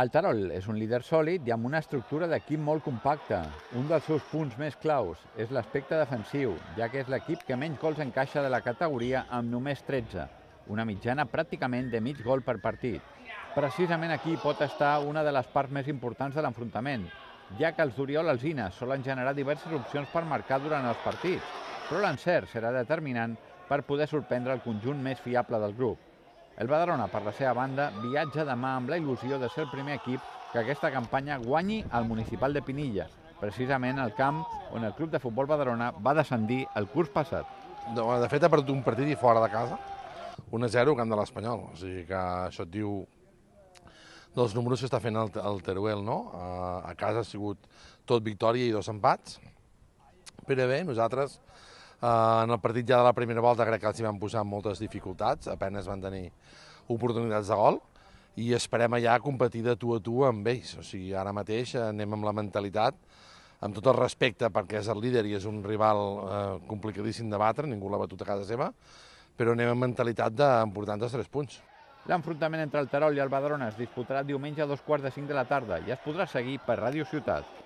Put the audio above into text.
El Terol és un líder sòlid i amb una estructura d'equip molt compacta. Un dels seus punts més claus és l'aspecte defensiu, ja que és l'equip que menys gols encaixa de la categoria amb només 13, una mitjana pràcticament de mig gol per partit. Precisament aquí pot estar una de les parts més importants de l'enfrontament, ja que els d'Oriol Alzina solen generar diverses opcions per marcar durant els partits, però l'encert serà determinant per poder sorprendre el conjunt més fiable del grup. El Badalona, per la seva banda, viatja demà amb la il·lusió de ser el primer equip que aquesta campanya guanyi al municipal de Pinilla, precisament el camp on el club de futbol Badalona va descendir el curs passat. De, fet, ha perdut un partit i fora de casa, 1-0 camp de l'Espanyol. O sigui que això et diu dels números que està fent el, el Teruel, no? A, a casa ha sigut tot victòria i dos empats. Però bé, nosaltres Eh, en el partit ja de la primera volta crec que els hi van posar moltes dificultats, apenes van tenir oportunitats de gol, i esperem allà competir de tu a tu amb ells. O sigui, ara mateix anem amb la mentalitat, amb tot el respecte perquè és el líder i és un rival eh, complicadíssim de batre, ningú l'ha batut a casa seva, però anem amb mentalitat d'emportar els tres punts. L'enfrontament entre el Terol i el Badalona es disputarà diumenge a dos quarts de cinc de la tarda i es podrà seguir per Ràdio Ciutat.